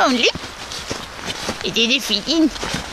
only. It is a feeding.